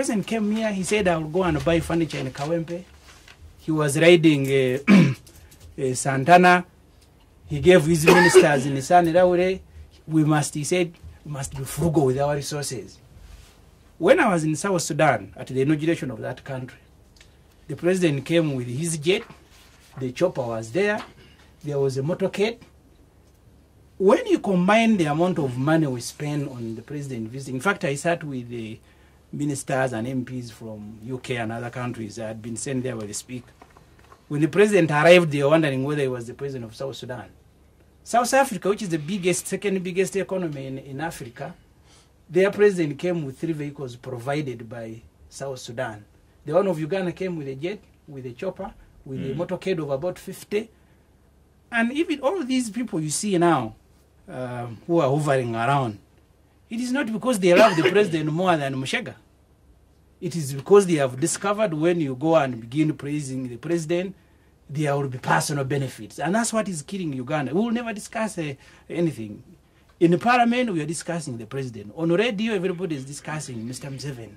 president came here, he said, I will go and buy furniture in Kawempe. He was riding uh, uh, Santana. He gave his ministers in Nisani Raure. We must, he said, we must be frugal with our resources. When I was in South Sudan at the inauguration of that country, the president came with his jet. The chopper was there. There was a motorcade. When you combine the amount of money we spend on the president visiting, in fact, I sat with the ministers and MPs from UK and other countries that had been sent there by the speaker. When the president arrived, they were wondering whether he was the president of South Sudan. South Africa, which is the biggest, second biggest economy in, in Africa, their president came with three vehicles provided by South Sudan. The one of Uganda came with a jet, with a chopper, with a motorcade of about 50. And even all these people you see now uh, who are hovering around, it is not because they love the president more than Mushega. It is because they have discovered when you go and begin praising the president, there will be personal benefits. And that's what is killing Uganda. We will never discuss uh, anything. In the parliament, we are discussing the president. On radio, everybody is discussing Mr. Museveni.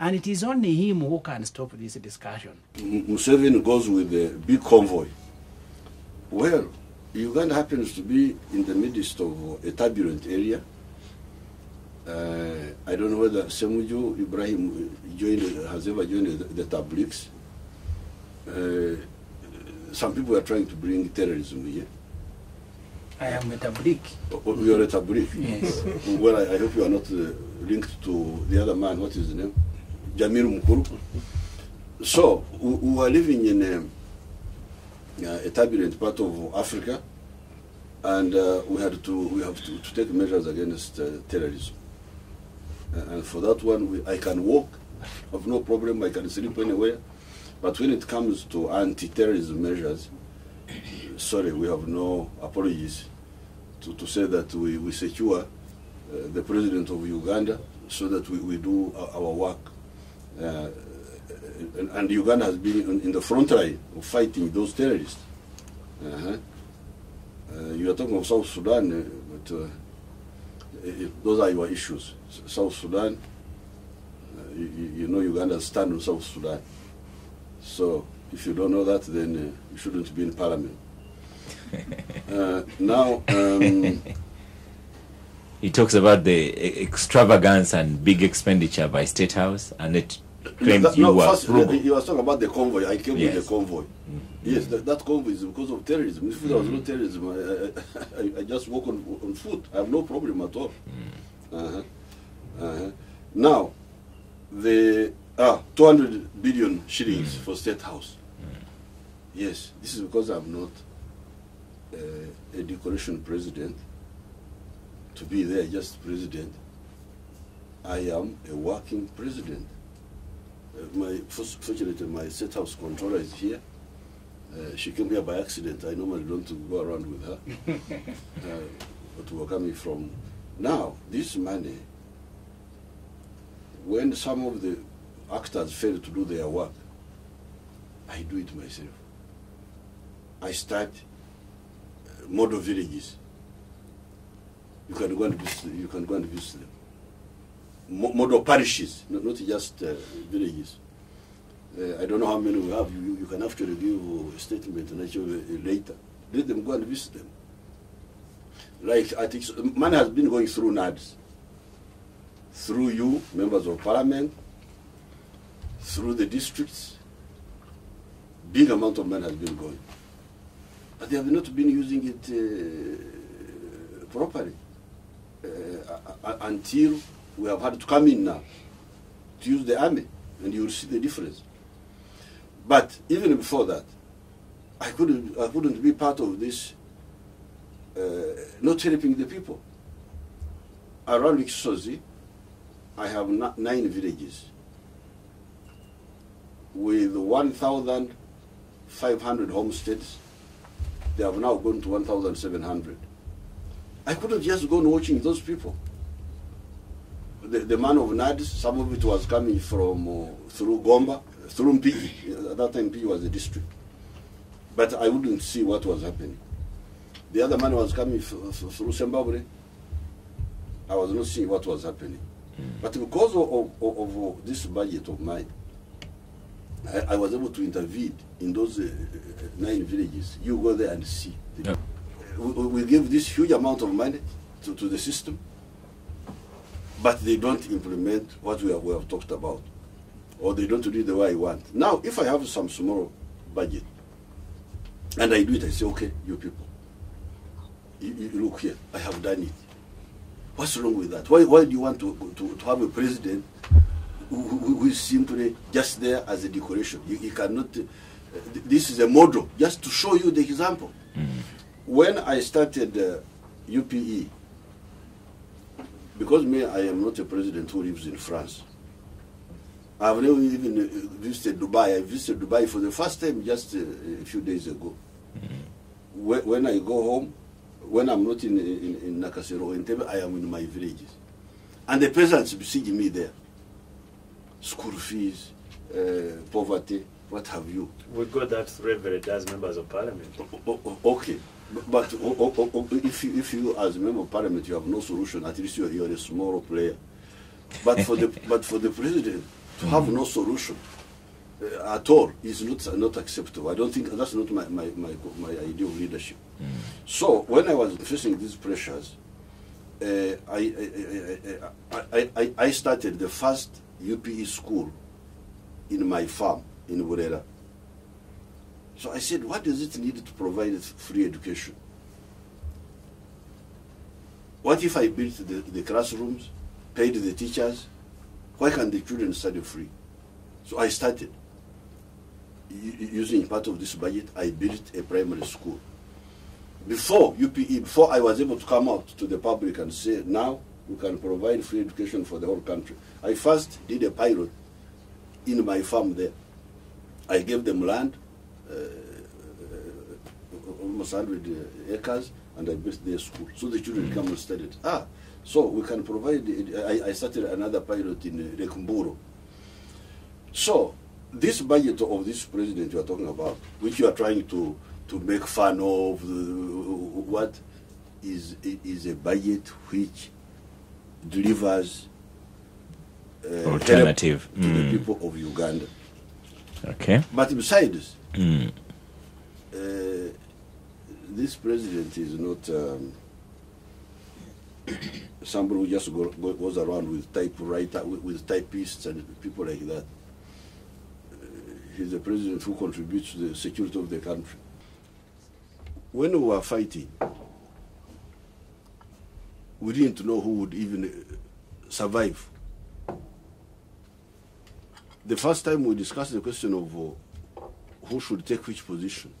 And it is only him who can stop this discussion. Museveni goes with a big convoy. Well, Uganda happens to be in the midst of a turbulent area. Uh, I don't know whether Ssemujju Ibrahim joined, has ever joined the, the Tabliks. Uh, some people are trying to bring terrorism here. I am a tablik. Oh, You are a Tablik. Yes. Well, I, I hope you are not uh, linked to the other man. What is his name? Jamil Mukulu. So, we, we are living in a, uh, a turbulent part of Africa, and uh, we had to we have to, to take measures against uh, terrorism. Uh, and for that one, we, I can walk, have no problem. I can sleep anywhere. But when it comes to anti-terrorism measures, sorry, we have no apologies to, to say that we, we secure uh, the president of Uganda so that we, we do our, work. Uh, and, and Uganda has been in, the front line of fighting those terrorists. Uh-huh. Uh, you are talking of South Sudan, uh, but uh, i- i- those are your issues. South Sudan, uh, you, you- you know Uganda stand on South Sudan. So if you don't know that, then uh, you shouldn't be in parliament. Uh, now, um, He talks about the extravagance and big expenditure by State House, and it claims that- you no, were first, you was talking about the convoy. I came Yes. with the convoy. Yes, that, that convoy is because of terrorism. If there was no terrorism, I, I, I, I just walk on, on foot. I have no problem at all. Uh-huh. Uh-huh. Now, the ah, 200 billion shillings for State House. Yes, this is because I'm not uh, a decoration president. To be there, just president. I am a working president. Uh, my first, fortunately, my State House controller is here. Uh, she came here by accident. I normally don't go around with her, uh, but we were coming from. Now, this money, when some of the actors fail to do their work, I do it myself. I start uh, model villages. You can go and visit. You can go and visit them. Mo- model parishes, not, not just uh, villages. Uh, I don't know how many we have. You, you can actually give a statement uh, later. Let them go and visit them. Like I think money has been going through NAADS, through you, members of parliament, through the districts. Big amount of money has been going, but they have not been using it uh, properly uh, until we have had to come in now to use the army, and you will see the difference. But even before that, I couldn't, I couldn't be part of this, uh, not helping the people. Around Kisozi, I have ni- nine villages with 1,500 homesteads. They have now gone to 1,700. I couldn't just go on watching those people the, the man of NAADS, some of it was coming from uh, through Gomba, through Mpigi. At that time, Mpigi was a district. But I wouldn't see what was happening. The other man was coming through Zimbabwe. I was not seeing what was happening. But because of, of, of, of this budget of mine, I, I was able to intervene in those uh, nine villages. You go there and see. Yeah. We, we give this huge amount of money to, to the system, but they don't implement what we have, we have talked about, or they don't do it the way I want. Now, if I have some small budget, and I do it, I say, okay, you people, you, you look here, I have done it. What's wrong with that? Why, why do you want to, to, to have a president who, who who is simply just there as a decoration? You, you cannot. Uh, th- this is a model just to show you the example. When I started uh, UPE, because me, I am not a president who lives in France. I've never even uh, visited Dubai. I visited Dubai for the first time just uh, a few days ago. When, when I go home, when I'm not in, in, in Nakasero or in Tebe, I am in my villages. And the peasants besiege me there. School fees, uh, poverty, what have you. We got that revered as members of parliament. O- okay. But- But o- o- o- if you, if you, as a member of parliament, you have no solution, at least you're, you're a small player. But for the, but for the president to have no solution uh, at all is not, not acceptable. I don't think that's not my, my, my, my idea of leadership. So when I was facing these pressures, uh, I, I, I, I, I, I started the first UPE school in my farm in Burera. So I said, what does it need to provide free education? What if I built the, the classrooms, paid the teachers? Why can't the children study free? So I started. Using part of this budget, I built a primary school. Before UPE, before I was able to come out to the public and say, now we can provide free education for the whole country, I first did a pilot in my farm there. I gave them land, almost 100 acres, and I built their school. So the children come and study. it. Ah, so we can provide, I, I started another pilot in uh, Rekumburo. So this budget of this president you are talking about, which you are trying to, to make fun of, uh, what is, is a budget which delivers uh, Alternative. to the Mm. people of Uganda. Okay. But besides, Mm. uh, this president is not um, somebody who just go, go, goes around with typewriter, with, with typists and people like that. Uh, he's a president who contributes to the security of the country. When we were fighting, we didn't know who would even uh, survive. The first time we discussed the question of uh, who should take which position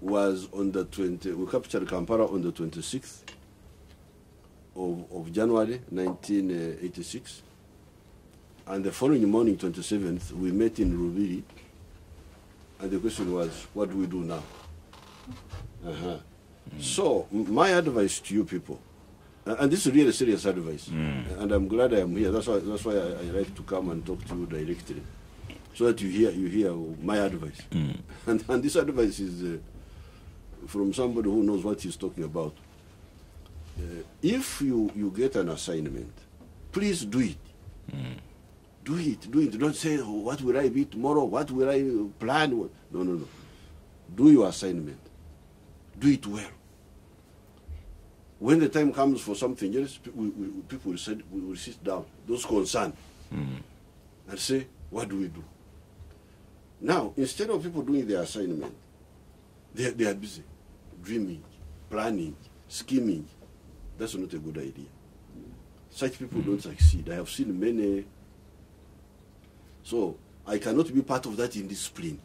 was on the 20, we captured Kampala on the 26th of, of January 1986. And the following morning, 27th, we met in Rubiri. And the question was, what do we do now? Uh-huh. So, my advice to you people, uh, and this is really serious advice, and I'm glad I am here. That's why, that's why I, I like to come and talk to you directly, so that you hear you hear my advice. And, and this advice is uh, from somebody who knows what he's talking about. Uh, if you, you get an assignment, please do it. Do it, do it. Don't say, oh, what will I be tomorrow? What will I plan? No, no, no. Do your assignment. Do it well. When the time comes for something else, pe- we, we, people will sit, we will sit down, those concerned, and say, what do we do? Now, instead of people doing their assignment, they, they are busy dreaming, planning, scheming. That's not a good idea. Such people don't succeed. I have seen many. So I cannot be part of that indiscipline.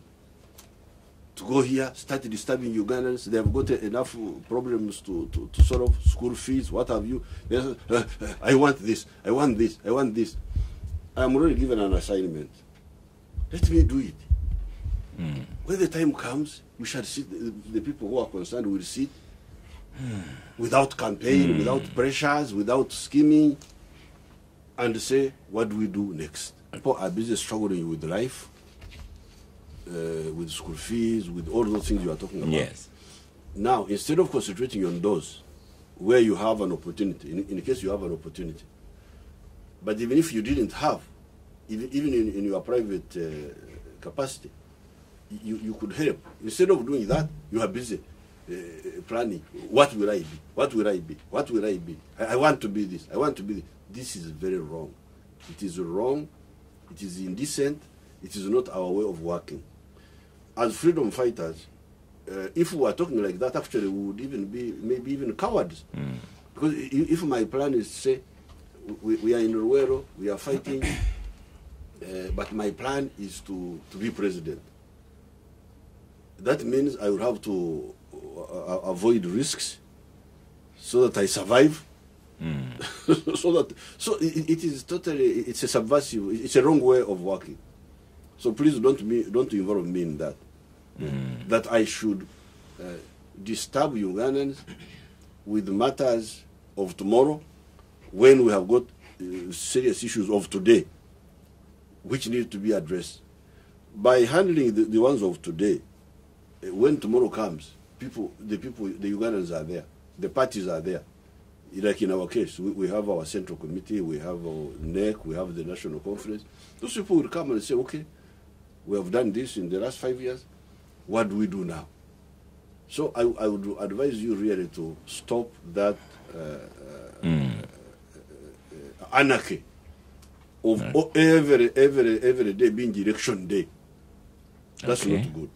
To go here, start disturbing Ugandans. They have got enough problems to, to, to solve school fees, what have you. Say, "Uh, uh, I want this, I want this, I want this. I'm already given an assignment. Let me do it. When the time comes, we shall sit, the, the people who are concerned will sit without campaign, without pressures, without scheming, and say, what do we do next? People are busy struggling with life, uh, with school fees, with all those things you are talking about. Yes. Now, instead of concentrating on those where you have an opportunity, in, in case you have an opportunity, But even if you didn't have, even, even in, in your private uh, capacity, you, you could help. Instead of doing that, you are busy uh, planning. What will I be? What will I be? What will I be? I, I want to be this. I want to be this. This is very wrong. It is wrong. It is indecent. It is not our way of working. As freedom fighters, uh, if we were talking like that, actually, we would even be maybe even cowards. Because if my plan is say, we, we are in Luwero, we are fighting, uh, but my plan is to, to be president. That means I will have to uh, uh, avoid risks so that I survive. so that so it, it is totally it's a subversive it's a wrong way of working. So please don't me don't involve me in that. That I should uh, disturb Ugandans with matters of tomorrow when we have got uh, serious issues of today which need to be addressed. By handling the, the ones of today, when tomorrow comes, people, the people, the Ugandans are there, the parties are there. Like in our case, we, we have our central committee, we have our NEC, we have the national conference. Those people will come and say, okay, we have done this in the last five years. What do we do now? So I, I would advise you really to stop that uh, uh, anarchy of o- every every every day being election day. That's Okay. not good.